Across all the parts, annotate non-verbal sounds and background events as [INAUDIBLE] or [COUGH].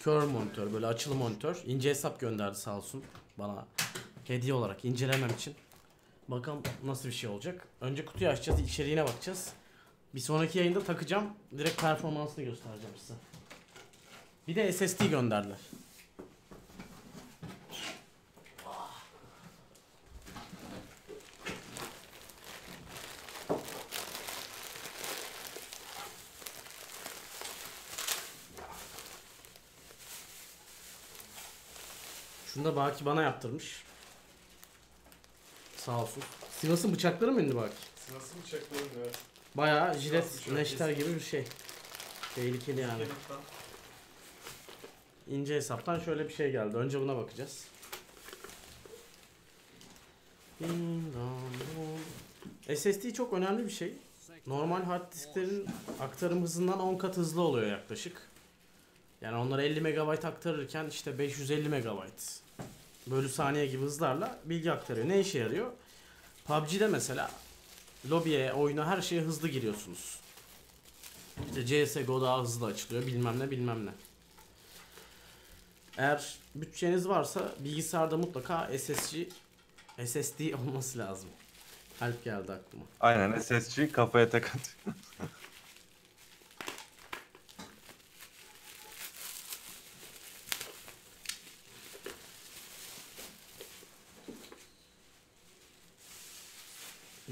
Kör monitör böyle açılı monitör. İnce hesap gönderdi sağ olsun bana hediye olarak incelemem için. Bakalım nasıl bir şey olacak. Önce kutuyu açacağız, içeriğine bakacağız. Bir sonraki yayında takacağım. Direkt performansını göstereceğim size. Bir de SSD gönderdiler. Şunu da Baki bana yaptırmış. Sağ olsun. Sivas'ın bıçakları mı indi Baki? Nasıl bıçakların ya? Bayağı jilet, bıçağı neşter gibi bir şey. Tehlikeli yani. İnce hesaptan şöyle bir şey geldi. Önce buna bakacağız. SSD çok önemli bir şey. Normal hard disklerin aktarım hızından 10 kat hızlı oluyor yaklaşık. Yani onlara 50 MB aktarırken işte 550 MB bölü saniye gibi hızlarla bilgi aktarıyor. Ne işe yarıyor? PUBG'de mesela lobiye, oyuna her şeye hızlı giriyorsunuz. İşte CSGO daha hızlı açılıyor bilmem ne bilmem ne. Eğer bütçeniz varsa bilgisayarda mutlaka SSD SSD [LAUGHS] olması lazım. Help geldi aklıma. Aynen SSG kafaya atıyor. [LAUGHS]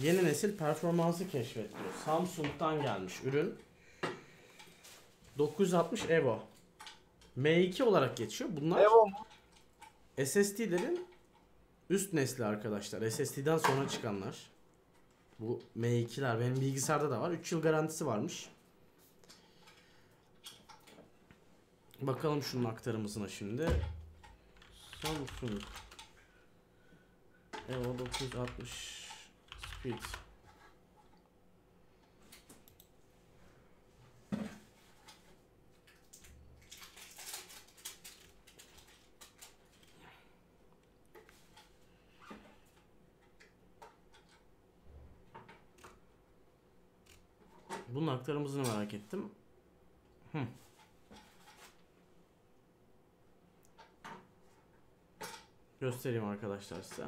Yeni nesil performansı keşfediliyor. Samsung'dan gelmiş ürün. 960 Evo. M2 olarak geçiyor. Bunlar SSD'lerin üst nesli arkadaşlar. SSD'den sonra çıkanlar. Bu M2'ler benim bilgisayarda da var. 3 yıl garantisi varmış. Bakalım şunun aktarımızına şimdi. Samsung Evo 960 Speed. Bunun aktarımızını merak ettim. Hı. Göstereyim arkadaşlar size.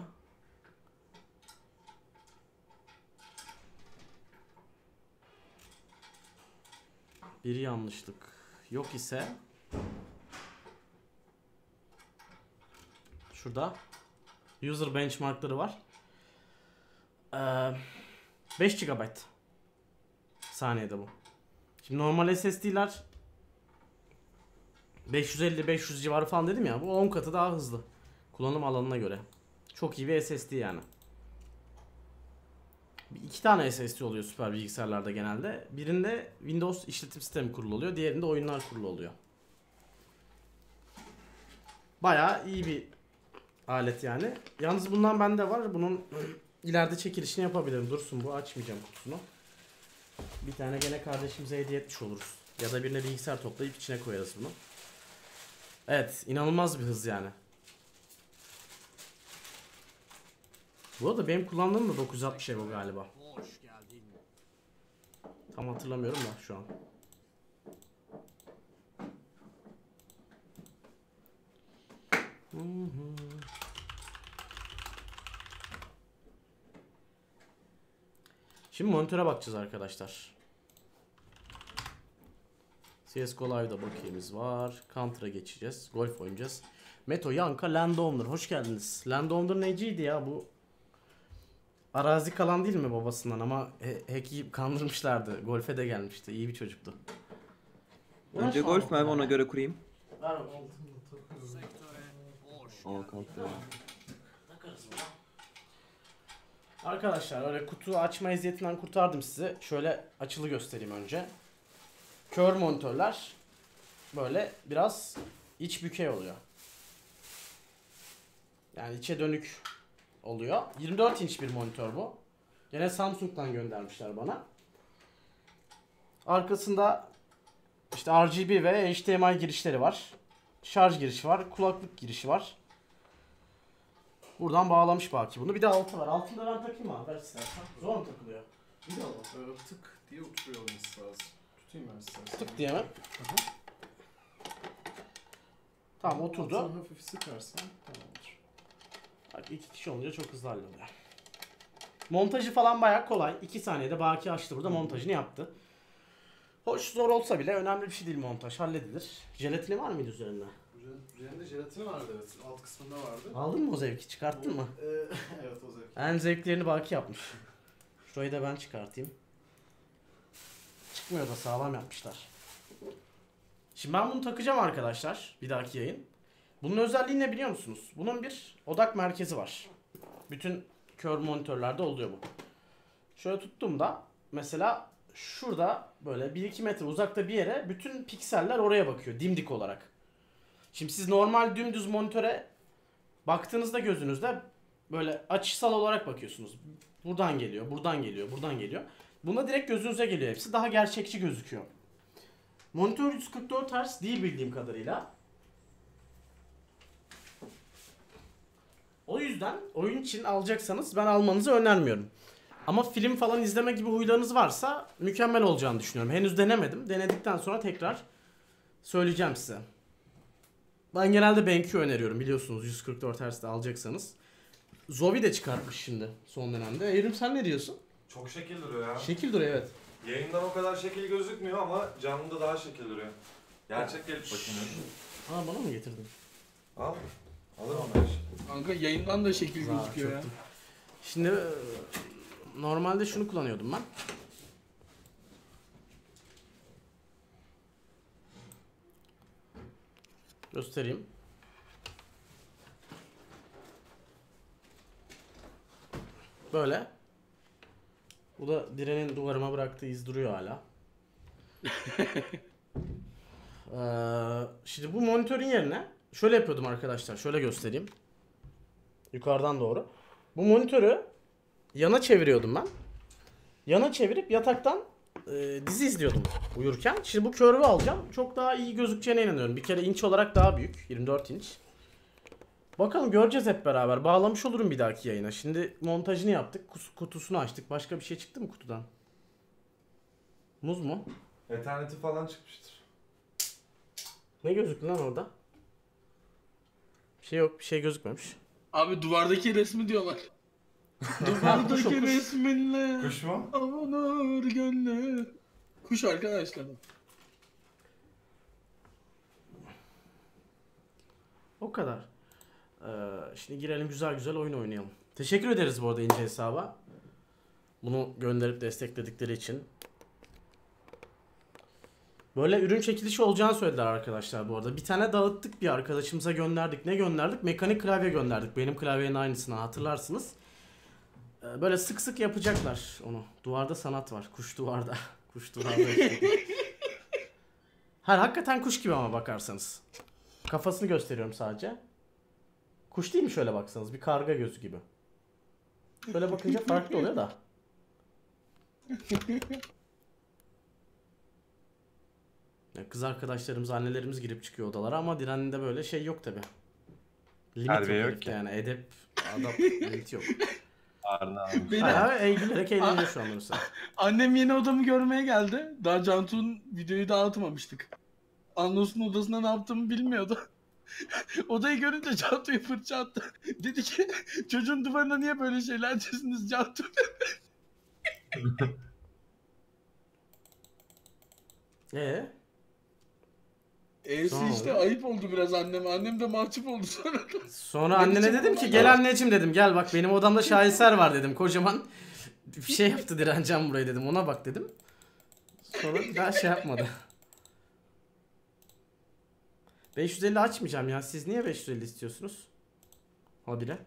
Bir yanlışlık yok ise şurada user benchmarkları var. Ee, 5 GB saniyede bu. Şimdi normal SSD'ler 550-500 civarı falan dedim ya. Bu 10 katı daha hızlı. Kullanım alanına göre. Çok iyi bir SSD yani. İki tane SSD oluyor süper bilgisayarlarda genelde. Birinde Windows işletim sistemi kurulu oluyor. Diğerinde oyunlar kurulu oluyor. Bayağı iyi bir alet yani. Yalnız bundan bende var. Bunun [CLEARS THROAT] ileride çekilişini yapabilirim. Dursun bu açmayacağım kutusunu. Bir tane gene kardeşimize hediye etmiş oluruz. Ya da birine bilgisayar toplayıp içine koyarız bunu. Evet inanılmaz bir hız yani. Bu arada benim kullandığım da 960 Evo galiba. Tam hatırlamıyorum da şu an. Şimdi monitöre bakacağız arkadaşlar. CSGO Live'da bakiyemiz var. Counter'a geçeceğiz. Golf oynayacağız. Meto Yanka Landowner. Hoş geldiniz. Landowner neciydi ya bu? Arazi kalan değil mi babasından ama he- hack yiyip kandırmışlardı. Golfe de gelmişti. İyi bir çocuktu. Önce golf abi ona göre kurayım. Ver. Aa kalktı. Arkadaşlar öyle kutu açma eziyetinden kurtardım sizi. Şöyle açılı göstereyim önce. Kör monitörler böyle biraz iç bükey oluyor. Yani içe dönük oluyor. 24 inç bir monitör bu. Yine Samsung'dan göndermişler bana. Arkasında işte RGB ve HDMI girişleri var. Şarj girişi var. Kulaklık girişi var. Buradan bağlamış Baki bunu. Bir de altı var. Altını da ben takayım abi. Ver istersen. Zor mu takılıyor? Bir de e, tık diye oturuyor olması lazım. Tutayım ben istersen. Tık diye mi? Tamam oturdu. Altını hafif sıkarsan tamamdır. Bak iki kişi olunca çok hızlı halloluyor. Montajı falan bayağı kolay. 2 saniyede Baki açtı burada montajını yaptı. Hoş zor olsa bile önemli bir şey değil montaj. Halledilir. Jelatini var mıydı üzerinde? Üzer- Üzerinde jelatin vardı evet. Alt kısmında vardı. Aldın mı o zevki? Çıkarttın mı? Ee, [LAUGHS] evet o zevk. En zevklerini Baki yapmış. Şurayı da ben çıkartayım. Çıkmıyor da sağlam yapmışlar. Şimdi ben bunu takacağım arkadaşlar. Bir dahaki yayın. Bunun özelliği ne biliyor musunuz? Bunun bir odak merkezi var. Bütün kör monitörlerde oluyor bu. Şöyle tuttuğumda mesela şurada böyle 1-2 metre uzakta bir yere bütün pikseller oraya bakıyor dimdik olarak. Şimdi siz normal dümdüz monitöre baktığınızda gözünüzde böyle açısal olarak bakıyorsunuz. Buradan geliyor, buradan geliyor, buradan geliyor. Buna direkt gözünüze geliyor hepsi. Daha gerçekçi gözüküyor. Monitör 144 Hz değil bildiğim kadarıyla. O yüzden oyun için alacaksanız ben almanızı önermiyorum. Ama film falan izleme gibi huylarınız varsa mükemmel olacağını düşünüyorum. Henüz denemedim. Denedikten sonra tekrar söyleyeceğim size. Ben genelde BenQ öneriyorum biliyorsunuz 144 Hz'de alacaksanız. Zovi de çıkartmış şimdi son dönemde. Evrim sen ne diyorsun? Çok şekil duruyor ya. Şekil duruyor evet. Yayından o kadar şekil gözükmüyor ama canlıda daha şekil duruyor. Gerçek gelip bakayım. Aa bana mı getirdin? Al. Alırım ben. Kanka yayından da şekil Güzel, gözüküyor ya. Şimdi e, normalde şunu kullanıyordum ben. Göstereyim. Böyle. Bu da direnin duvarıma bıraktığı iz duruyor hala. [LAUGHS] Ee, şimdi bu monitörün yerine şöyle yapıyordum arkadaşlar. Şöyle göstereyim. Yukarıdan doğru. Bu monitörü yana çeviriyordum ben. Yana çevirip yataktan e, dizi izliyordum uyurken. Şimdi bu körvü alacağım. Çok daha iyi gözükeceğine inanıyorum. Bir kere inç olarak daha büyük. 24 inç. Bakalım göreceğiz hep beraber. Bağlamış olurum bir dahaki yayına. Şimdi montajını yaptık. Kutusunu açtık. Başka bir şey çıktı mı kutudan? Muz mu? Eternity falan çıkmıştır. Ne gözüktü lan orada? Şey yok. Bir şey gözükmemiş. Abi duvardaki resmi diyorlar. [LAUGHS] Duvardaki kuş. resminle Kuş mu? avanır gönlü. Kuş arkadaşlar. O kadar. Ee, şimdi girelim güzel güzel oyun oynayalım. Teşekkür ederiz bu arada ince hesaba. Bunu gönderip destekledikleri için. Böyle ürün çekilişi olacağını söylediler arkadaşlar bu arada. Bir tane dağıttık bir arkadaşımıza gönderdik. Ne gönderdik? Mekanik klavye gönderdik. Benim klavyenin aynısını hatırlarsınız. Ee, böyle sık sık yapacaklar onu. Duvarda sanat var. Kuş duvarda. [LAUGHS] Kuş duvarda. Hayır hakikaten kuş gibi ama bakarsanız. Kafasını gösteriyorum sadece. Kuş değil mi şöyle baksanız? Bir karga gözü gibi. Böyle bakınca farklı oluyor da. [LAUGHS] Ya kız arkadaşlarımız, annelerimiz girip çıkıyor odalara ama Diren'de böyle şey yok tabi. Limit yok, yok herifte ki. yani. Edep, adap, [LAUGHS] limit yok. Arna almış. Beni- Ha, gülerek eğleniyor şu anda mesela. [LAUGHS] Annem yeni odamı görmeye geldi. Daha Cantu'nun videoyu dağıtmamıştık. Annos'un odasında ne yaptığımı bilmiyordu. [LAUGHS] Odayı görünce Cantu'ya fırça attı. Dedi ki çocuğun duvarına niye böyle şeyler çizdiniz Cantu? Ee, E'si Tamam. işte ayıp oldu biraz anneme. Annem de mahcup oldu sonra. sonra Benim annene dedim ki gel anneciğim dedim gel bak benim odamda şaheser var dedim kocaman. Bir şey yaptı Direncan burayı dedim ona bak dedim. Sonra bir daha şey yapmadı. [LAUGHS] 550 açmayacağım ya. Siz niye 550 istiyorsunuz? Habire.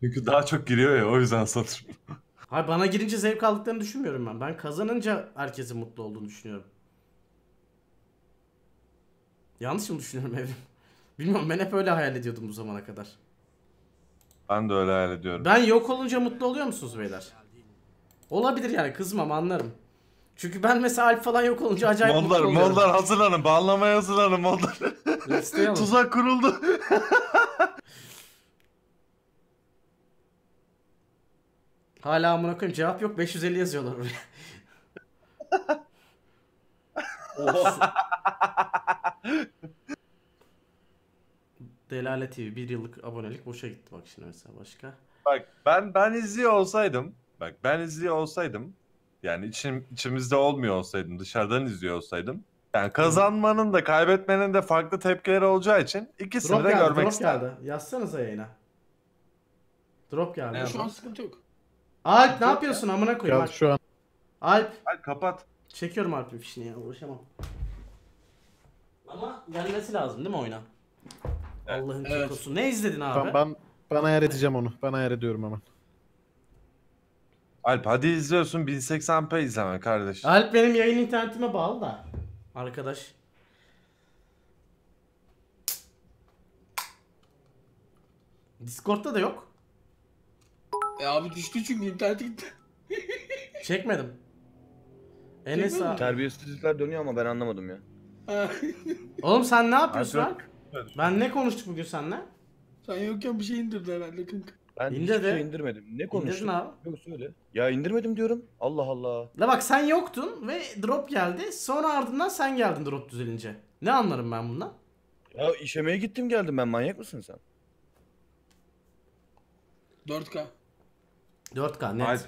Çünkü daha çok giriyor ya o yüzden satıyorum. Hayır bana girince zevk aldıklarını düşünmüyorum ben. Ben kazanınca herkesin mutlu olduğunu düşünüyorum. Yanlış mı düşünüyorum Evrim? [LAUGHS] Bilmiyorum ben hep öyle hayal ediyordum bu zamana kadar. Ben de öyle hayal ediyorum. Ben yok olunca mutlu oluyor musunuz beyler? Olabilir yani kızmam anlarım. Çünkü ben mesela Alp falan yok olunca acayip Mollar, mutlu oluyorum. mollar hazırlanın. Bağlamaya hazırlanın [LAUGHS] alın. Tuzak kuruldu. Hala amına koyayım cevap yok 550 yazıyorlar oraya. [LAUGHS] [LAUGHS] Delale TV bir yıllık abonelik boşa gitti bak şimdi mesela başka. Bak ben ben izliyor olsaydım, bak ben izliyor olsaydım, yani içim, içimizde olmuyor olsaydım, dışarıdan izliyor olsaydım, yani kazanmanın da kaybetmenin de farklı tepkileri olacağı için ikisini Drop de geldi, görmek drop isterdim. geldi. Yazsanıza yayına. Drop geldi. Ya şu an sıkıntı yok. Alp ne yapıyorsun amına koyayım Geldi Alp. şu an. Alp. Hadi kapat. Çekiyorum Alp'in fişini ya uğraşamam. Ama gelmesi lazım değil mi oyuna? Evet. Allah'ın Evet. kekosu. Ne izledin abi? Ben, ben, ben ayar edeceğim onu. Ben ayar ediyorum hemen. Alp hadi izliyorsun 1080p izleme kardeş. Alp benim yayın internetime bağlı da. Arkadaş. Discord'da da yok. E abi düştü çünkü internet gitti. Çekmedim. Enes mi? abi. Terbiyesizlikler dönüyor ama ben anlamadım ya. [LAUGHS] Oğlum sen ne yapıyorsun Alp? Ben ne konuştuk bugün seninle? Sen yokken bir şey indirdi herhalde kanka. Ben İndir hiçbir de. şey indirmedim. Ne konuştun? İndirdin abi. Yok söyle. Ya indirmedim diyorum. Allah Allah. La bak sen yoktun ve drop geldi. Sonra ardından sen geldin drop düzelince. Ne anlarım ben bundan? Ya işemeye gittim geldim ben. Manyak mısın sen? 4K. 4K net. Alp.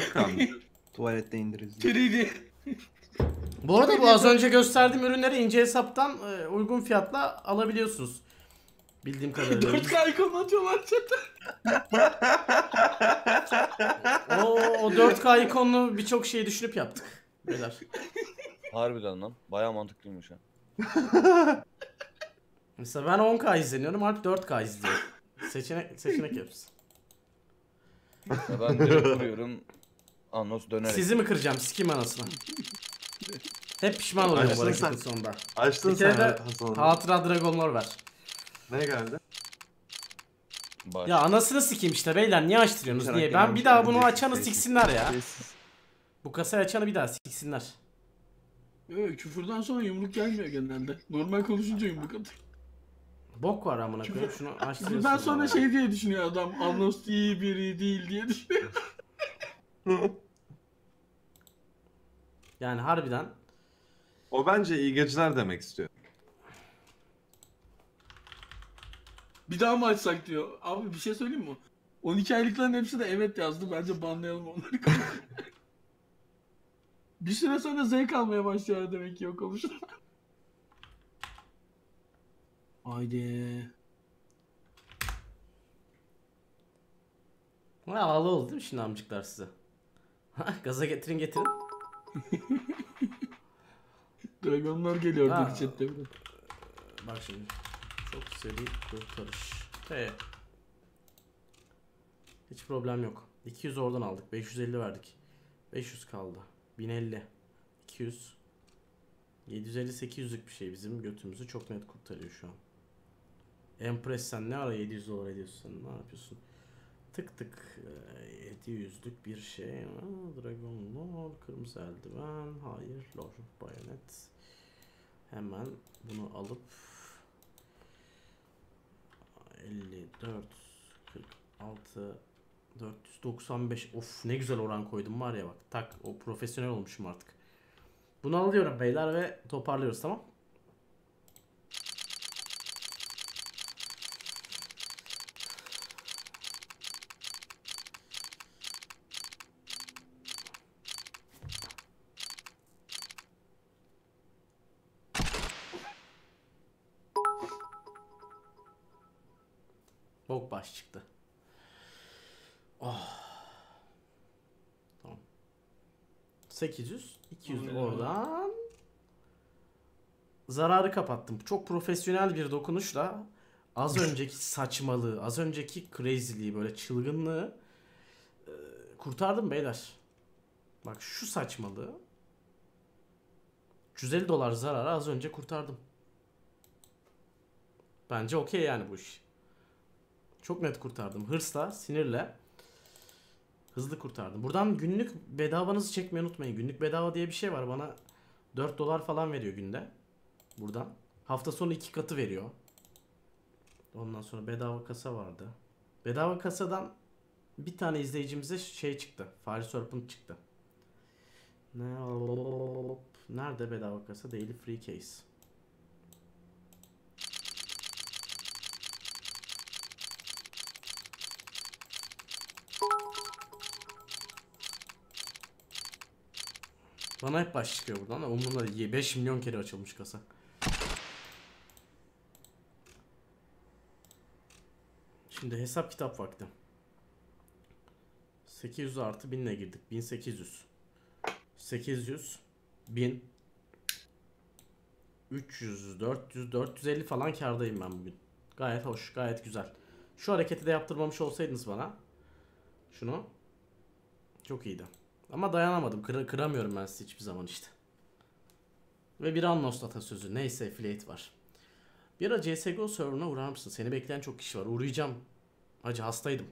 4K mı? [LAUGHS] Tuvalette indiririz. 3D. Bu arada bu az önce gösterdiğim ürünleri ince hesaptan e, uygun fiyatla alabiliyorsunuz. Bildiğim kadarıyla. [LAUGHS] 4K ikonu atıyorlar chat'e. o, o 4K ikonlu birçok şeyi düşünüp yaptık. Beyler. Harbiden lan. Baya mantıklıymış ha. [LAUGHS] Mesela ben 10K izleniyorum, Alp 4K izliyor. Seçenek seçenek yapsın. Ya ben direkt vuruyorum. Anons dönerek. Sizi mi kıracağım sikim anasını? [LAUGHS] Hep pişman oluyorum bu Açtın sen. hareketin sonunda. Açtın Bir kere sen de Hasan'ı. Hatıra Dragon Lore ver. Ne geldi? Baş. Ya anasını sikeyim işte beyler niye açtırıyorsunuz niye? Ben bir daha bunu açanı siksinler ya. Bu kasayı açanı bir daha siksinler. Yok küfürden sonra yumruk gelmiyor genelde. Normal konuşunca yumruk atıyor. Bok var amına koyayım şunu açtırıyorsun. Küfürden sonra şey diye düşünüyor adam. Anlos iyi biri değil diye düşünüyor. [LAUGHS] [LAUGHS] Yani harbiden O bence iyi geceler demek istiyor. Bir daha mı açsak diyor. Abi bir şey söyleyeyim mi? 12 aylıkların hepsi de evet yazdı. Bence banlayalım onları. [LAUGHS] bir süre sonra zevk almaya başlıyor demek ki yok oluşu. Haydi. ne havalı oldu değil mi şimdi amcıklar size? [LAUGHS] Gaza getirin getirin. [LAUGHS] Dragonlar geliyor Ha. chatte. Bak şimdi. Çok seri kurtarış. T. Hiç problem yok. 200 oradan aldık. 550 verdik. 500 kaldı. 1050. 200. 750 800'lük bir şey bizim götümüzü çok net kurtarıyor şu an. Empress sen ne ara 700 dolar ediyorsun sen ne yapıyorsun? Tık tık e, 700'lük bir şey. Aa, Dragon Lord, kırmızı eldiven, hayır, Lord bayonet. Hemen bunu alıp 54 46 495 of ne güzel oran koydum var ya bak tak o profesyonel olmuşum artık. Bunu alıyorum beyler ve toparlıyoruz tamam. 800, 200 Aynen. oradan. Zararı kapattım. Çok profesyonel bir dokunuşla az [LAUGHS] önceki saçmalığı, az önceki crazy'liği, böyle çılgınlığı e, kurtardım beyler. Bak şu saçmalığı 150 dolar zararı az önce kurtardım. Bence okey yani bu iş. Çok net kurtardım. Hırsla, sinirle. Hızlı kurtardım. Buradan günlük bedavanızı çekmeyi unutmayın. Günlük bedava diye bir şey var. Bana 4 dolar falan veriyor günde. Buradan. Hafta sonu iki katı veriyor. Ondan sonra bedava kasa vardı. Bedava kasadan bir tane izleyicimize şey çıktı. Fire Serpent çıktı. Ne? Nerede bedava kasa? Daily Free Case. Bana hep baş çıkıyor buradan da umurumda değil. 5 milyon kere açılmış kasa. Şimdi hesap kitap vakti. 800 artı 1000 ile girdik. 1800. 800 1000 300 400 450 falan kardayım ben bugün. Gayet hoş, gayet güzel. Şu hareketi de yaptırmamış olsaydınız bana şunu çok iyiydi. Ama dayanamadım. Kıra- kıramıyorum ben sizi hiçbir zaman işte. Ve bir Annos atasözü. Neyse affiliate var. Bir ara CSGO serverına uğrar mısın? Seni bekleyen çok kişi var. Uğrayacağım. Hacı hastaydım.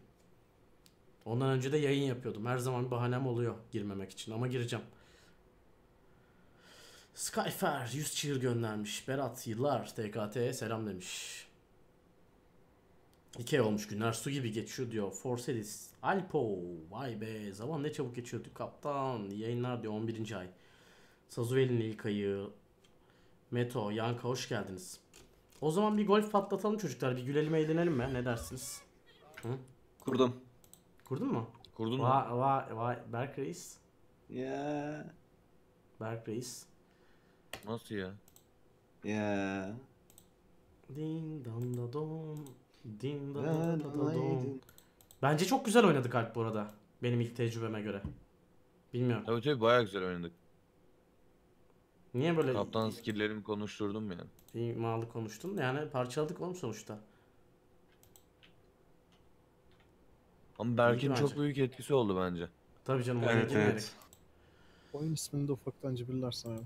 Ondan önce de yayın yapıyordum. Her zaman bir bahanem oluyor girmemek için ama gireceğim. Skyfer 100 cheer göndermiş. Berat yıllar TKT'ye selam demiş. İki ay olmuş günler su gibi geçiyor diyor. Forsedis. Alpo. Vay be zaman ne çabuk geçiyor diyor. Kaptan yayınlar diyor 11. ay. Sazueli'nin ilk ayı. Meto, Yanka hoş geldiniz. O zaman bir golf patlatalım çocuklar. Bir gülelim eğlenelim mi? Ne dersiniz? Kurdum. Kurdun mu? Kurdun mu? Vay vay vay. Berk Reis. Ya Berk Reis. Nasıl ya? ya. Din dan da don. Din da da da da. Bence çok güzel oynadık Alp bu arada. Benim ilk tecrübeme göre. Bilmiyorum. Tabii tabii bayağı güzel oynadık. Niye böyle Kaptan skill'lerimi konuşturdum yani. imalı konuştun? Yani parçaladık oğlum sonuçta. Ama Berk'in çok büyük etkisi oldu bence. Tabii canım Evet evet. Oyun ismini de ufaktan cibirlersen abi.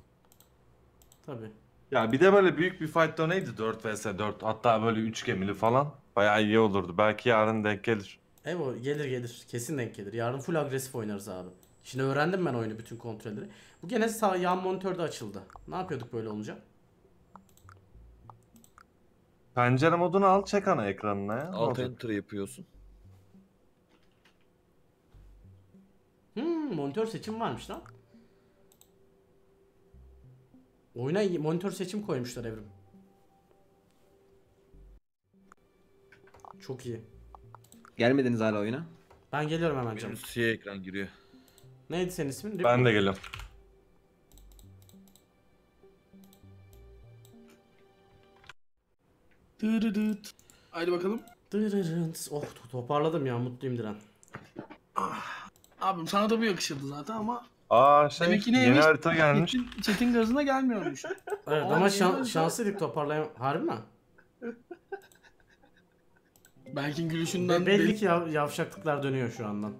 Tabii. Ya bir de böyle büyük bir fight da neydi? 4 vs 4. Hatta böyle 3 gemili falan. Bayağı iyi olurdu. Belki yarın denk gelir. Evo gelir gelir. Kesin denk gelir. Yarın full agresif oynarız abi. Şimdi öğrendim ben oyunu bütün kontrolleri. Bu gene sağ yan monitörde açıldı. Ne yapıyorduk böyle olunca? Pencere modunu al çek ana ekranına ya. Alt enter yapıyorsun. Hmm, monitör seçim varmış lan. Oyuna monitör seçim koymuşlar Evrim. Çok iyi. Gelmediniz hala oyuna. Ben geliyorum hemen Benim canım. siyah ekran giriyor. Neydi senin ismin? Rip Ben mi? de geliyorum. Dırırıt. Haydi bakalım. Dırırınt. Oh to- toparladım ya mutluyum Diren. Abim sana da bu yakışırdı zaten ama Aa şey Demek ki yeni neymiş? harita gelmiş. Çetin, Çetin gazına gelmiyormuş. Evet ama şan, şanslıydık toparlayam... Harbi mi? Berk'in gülüşünden Be- belli ki yav- yavşaklıklar dönüyor şu andan.